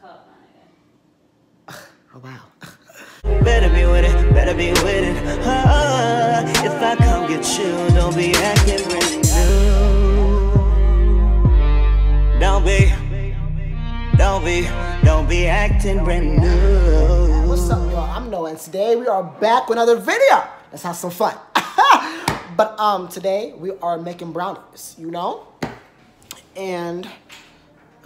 cup, my nigga. Oh wow. Better be with it, better be with it. Ah, if I come get you, don't be acting brand new. Don't be, don't be, don't be acting brand new. What's up, y'all? I'm Noah, and today we are back with another video. Let's have some fun. but um, today we are making brownies. You know, and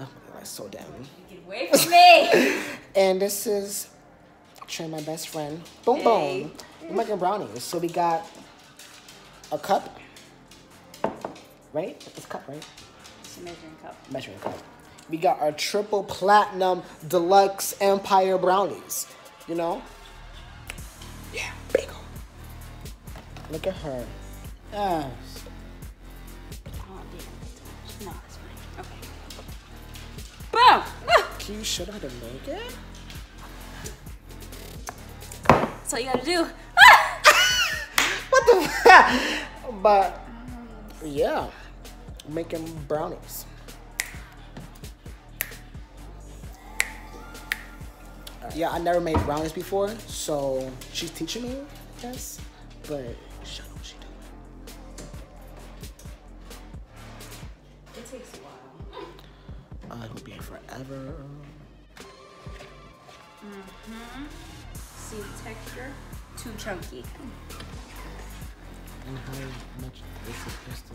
oh, that's so damn. Away from me! And this is Trey, my best friend. Boom Hey. boom. We're making brownies. So we got a cup, right? It's a cup, right? It's a measuring cup. measuring cup. We got our triple platinum deluxe empire brownies. You know? Yeah, big ol'. Look at her. Yes. Oh, damn. No, it's fine. Okay. Boom! You show them to make it? That's all you gotta do. What the? But, yeah. Making brownies. Yeah, I never made brownies before, so she's teaching me, I guess. But, them what she doing. Uh, it'll be forever. See the texture? Too chunky. And how much is it supposed to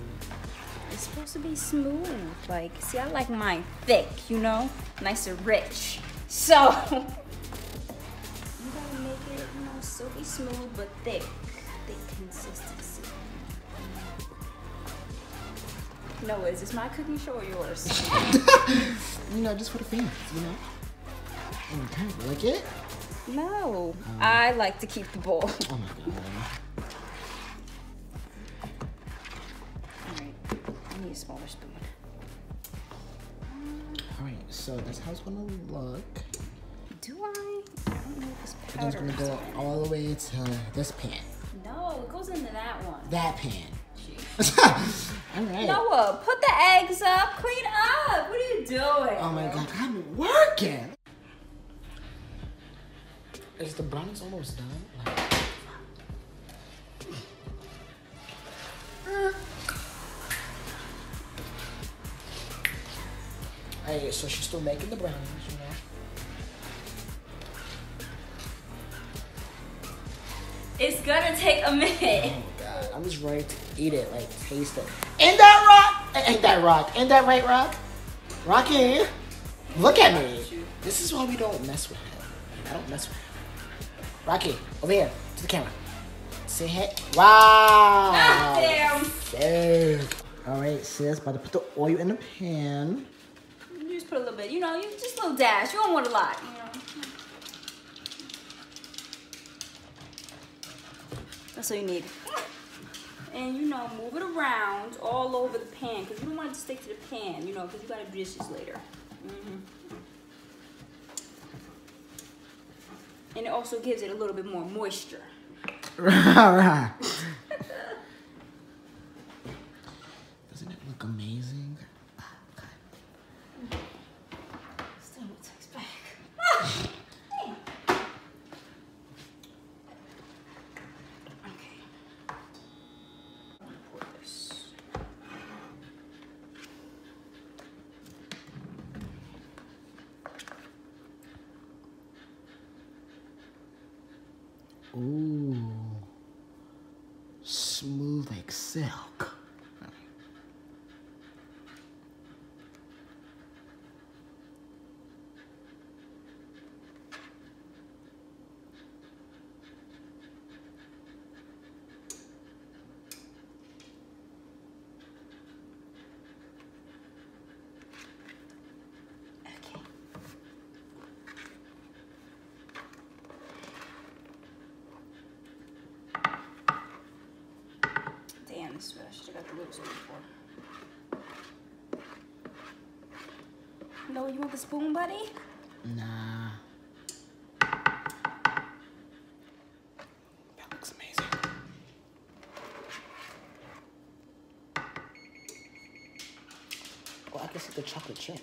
It's supposed to be smooth. Like, see, I like mine thick, you know? Nice and rich. So, you gotta make it, you know, silky smooth, but thick. Thick consistency. No, is this my cooking show or yours? You know, just for the fans, you know? Okay, like it? no. Oh. I like to keep the bowl. Oh my god. Alright, I need a smaller spoon. Alright, so that's how it's gonna look. Do I? I don't know And then it's gonna go all the way to this pan. No, it goes into that one. That pan. Alright. Noah, put the eggs up. Clean up. What are you doing? Oh my god, I'm working! Is the brownies almost done? Like, Alright, so she's still making the brownies, you know? It's gonna take a minute. Oh god, I'm just ready to eat it, like taste it. Ain't that rock? Ain't that rock? Ain't that right, Rock? Rocky, look at me. This is why we don't mess with him. I don't mess with him. Rocky, over here, to the camera. Say hey. Wow. Ah, damn. Sick. All right, sis, about to put the oil in the pan. You just put a little bit. You know, you just a little dash. You don't want a lot. You know. That's all you need. And you know, move it around all over the pan because you don't want it to stick to the pan. You know, because you gotta do dishes later. hmm And it also gives it a little bit more moisture. Doesn't it look amazing? Still no text back. Ah, damn. Okay. I'm gonna pour this. Ooh. Smooth like silk. these. I should have got the little spoon before. No, you want the spoon, buddy? Nah. That looks amazing. Oh, I can see the chocolate chips.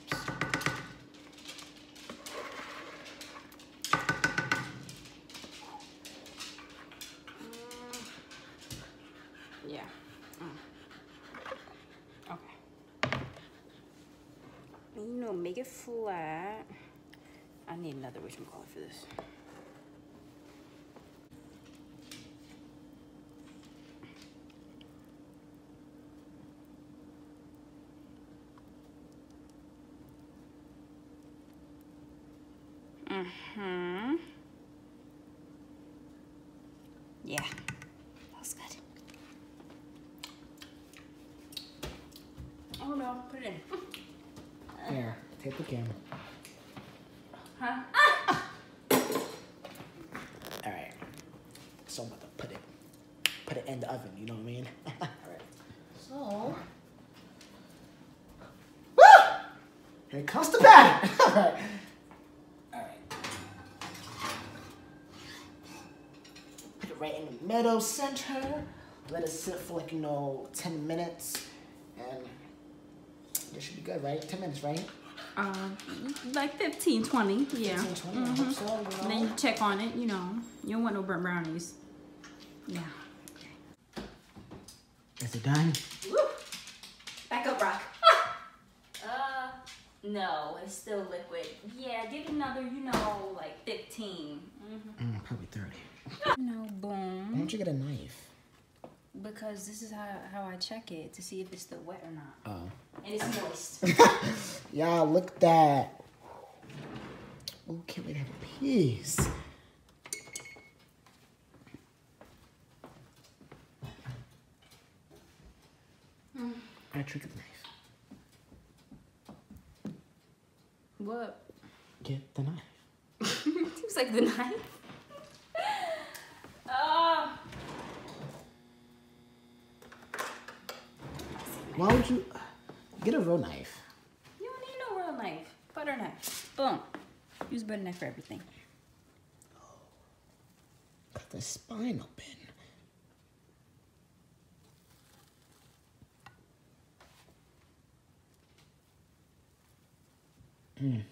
Yeah. Make it flat. I need another which call for this. Mm-hmm. Yeah, that's good. Oh no, put it in. Here, take the camera. Huh? All right. So I'm about to put it, put it in the oven. You know what I mean? All right. So. Woo! Here comes the batter. All right. All right. Put it right in the middle center. Let it sit for like you know 10 minutes, and this should be good, right? 10 minutes, right? Um, like 15, 20, yeah. 15, 20, I hope so, you know? Then you check on it, you know. You don't want no burnt brownies. Yeah. Is it done? Woo! Back up, Rock. uh, no, it's still liquid. Yeah, give another, you know, like 15. Mm-hmm. Mm, probably 30. No, Why boom. don't you get a knife? Because this is how, how I check it to see if it's still wet or not. Oh. And it's moist. Y'all, look at that. Oh, can't wait to have a piece. I trick the knife. what? Get the knife. Seems like the knife. Oh. Why would you get a real knife? You don't need no real knife. Butter knife. Boom. Use butter knife for everything. Cut the spine open. Mm.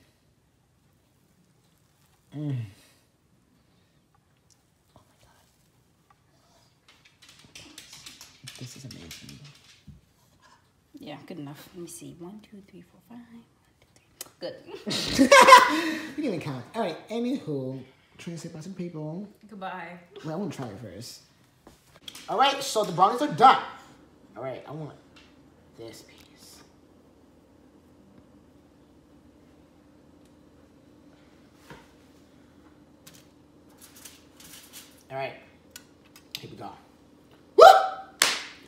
Mm. Oh my god. This is amazing. Yeah, good enough. Let me see. One, two, three, four, five. One, two, three. Good. You didn't even count. All right, anywho, trying to say bye some people. Goodbye. Well, I want to try it first. All right, so the brownies are done. All right, I want this piece. All right, here we go. Woo!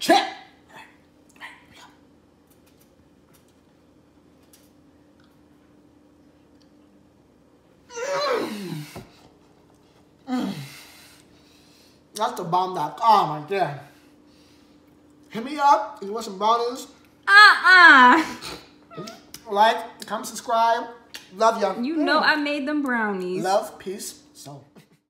Check. All right, all right, here we go. That's the bomb.com right there. Oh Hit me up if you want some brownies. Uh-uh. Like, comment, subscribe. Love y'all. You know mm. I made them brownies. Love, peace, so.